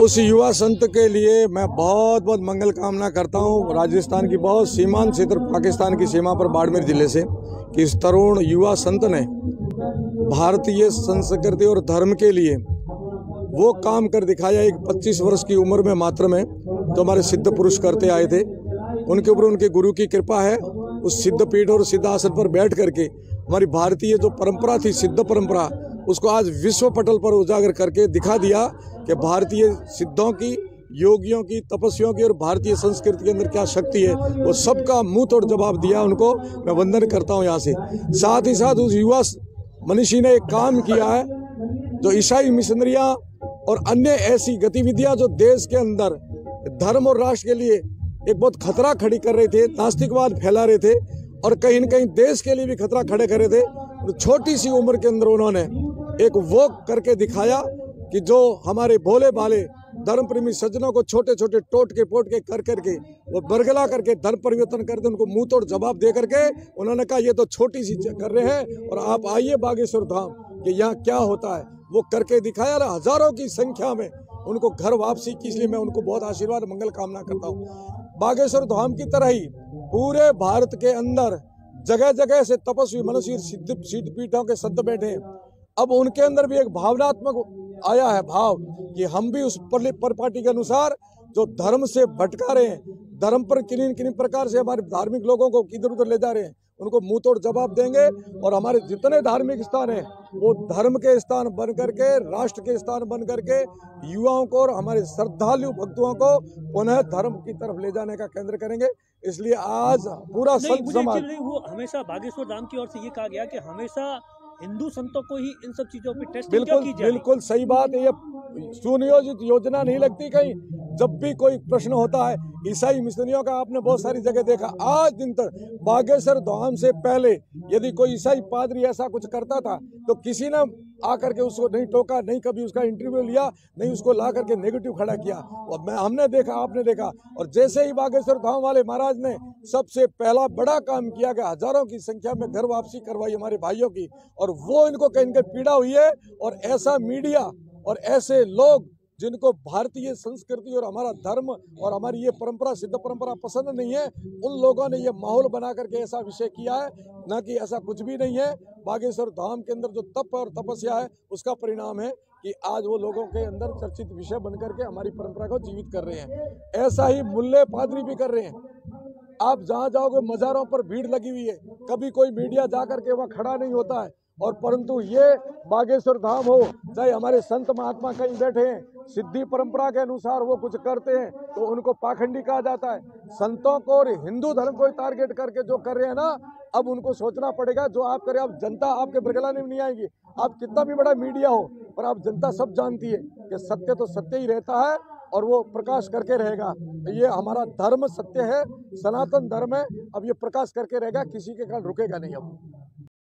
उस युवा संत के लिए मैं बहुत बहुत मंगल कामना करता हूँ राजस्थान की बहुत सीमांत क्षेत्र, पाकिस्तान की सीमा पर बाड़मेर ज़िले से, कि इस तरुण युवा संत ने भारतीय संस्कृति और धर्म के लिए वो काम कर दिखाया। एक 25 वर्ष की उम्र में मात्र में तो हमारे सिद्ध पुरुष करते आए थे। उनके ऊपर उनके गुरु की कृपा है। उस सिद्ध पीठ और सिद्ध आसन पर बैठ करके हमारी भारतीय जो परंपरा थी, सिद्ध परंपरा उसको आज विश्व पटल पर उजागर करके दिखा दिया कि भारतीय सिद्धों की, योगियों की, तपस्वियों की और भारतीय संस्कृति के अंदर क्या शक्ति है, वो सबका मुँह तोड़ जवाब दिया उनको। मैं वंदन करता हूँ यहाँ से। साथ ही साथ उस युवा मनीषी ने एक काम किया है, जो ईसाई मिशनरियाँ और अन्य ऐसी गतिविधियाँ जो देश के अंदर, धर्म और राष्ट्र के लिए एक बहुत खतरा खड़ी कर रहे थे, नास्तिकवाद फैला रहे थे और कहीं न कहीं देश के लिए भी खतरा खड़े कर रहे थे तो छोटी सी उम्र के अंदर उन्होंने एक वो करके दिखाया कि जो हमारे भोले भाले धर्म प्रेमी सज्जनों को छोटे छोटे टोट के पोट के कर करके, वो बरगला करके धर्म परिवर्तन करते उनको मुँह तोड़ जवाब दे करके, उन्होंने कहा, ये तो छोटी सी कर रहे हैं, और आप आइए बागेश्वर धाम, कि यहाँ क्या होता है। वो करके दिखाया हज़ारों की संख्या में उनको घर वापसी की, इसलिए मैं उनको बहुत आशीर्वाद, मंगल कामना करता हूँ। बागेश्वर धाम की तरह ही पूरे भारत के अंदर जगह जगह से तपस्वी मनुष्य सिद्ध सिद्ध पीठों के संत बैठे हैं। अब उनके अंदर भी एक भावनात्मक आया है भाव कि हम भी उस परिपाटी के अनुसार जो धर्म से भटका रहे हैं धर्म पर किन्हीं किन्हीं प्रकार से हमारे धार्मिक लोगों को किधर उधर ले जा रहे हैं उनको मुँह तोड़ जवाब देंगे और हमारे जितने धार्मिक स्थान हैं वो धर्म के स्थान बन करके राष्ट्र के स्थान बन करके युवाओं को और हमारे श्रद्धालु भक्तों को पुनः धर्म की तरफ़ ले जाने का केंद्र करेंगे। इसलिए आज पूरा संत समाज हमेशा बागेश्वर धाम की ओर से ये कहा गया कि हमेशा हिंदू संतों को ही इन सब चीज़ों पे टेस्ट बिल्कुल बिल्कुल सही बात है ये सुनियोजित योजना नहीं लगती कहीं। जब भी कोई प्रश्न होता है ईसाई मिशनरियों का आपने बहुत सारी जगह देखा आज दिन तक बागेश्वर धाम से पहले यदि कोई ईसाई पादरी ऐसा कुछ करता था तो किसी ने आकर के उसको नहीं टोका, नहीं कभी उसका इंटरव्यू लिया, नहीं उसको ला करके नेगेटिव खड़ा किया। और मैं, हमने देखा, आपने देखा। और जैसे ही बागेश्वर धाम वाले महाराज ने सबसे पहला बड़ा काम किया गया हज़ारों की संख्या में घर वापसी करवाई हमारे भाइयों की, और वो इनको कहीं कहीं पीड़ा हुई है, और ऐसा मीडिया, और ऐसे लोग जिनको भारतीय संस्कृति और हमारा धर्म और हमारी ये परंपरा, सिद्ध परंपरा पसंद नहीं है, उन लोगों ने ये माहौल बना करके ऐसा विषय किया है। न कि ऐसा कुछ भी नहीं है। बागेश्वर धाम के अंदर जो तप और तपस्या है, उसका परिणाम है कि आज वो लोगों के अंदर चर्चित विषय बन करके हमारी परंपरा को जीवित कर रहे हैं। ऐसा ही मुल्ले पादरी भी कर रहे हैं। आप जहाँ जाओगे, मज़ारों पर भीड़ लगी हुई है। कभी कोई मीडिया जा करके वहाँ खड़ा नहीं होता है। और परंतु ये बागेश्वर धाम हो, चाहे हमारे संत महात्मा कहीं बैठे हैं, सिद्धि परंपरा के अनुसार वो कुछ करते हैं तो उनको पाखंडी कहा जाता है। संतों को और हिंदू धर्म को टारगेट करके जो कर रहे हैं ना, अब उनको सोचना पड़ेगा, जो आप करें अब जनता आपके बरगला में नहीं आएगी। आप कितना भी बड़ा मीडिया हो, पर आप जनता सब जानती है कि सत्य तो सत्य ही रहता है और वो प्रकाश करके रहेगा। ये हमारा धर्म सत्य है, सनातन धर्म है, अब ये प्रकाश करके रहेगा, किसी के कारण रुकेगा नहीं अब।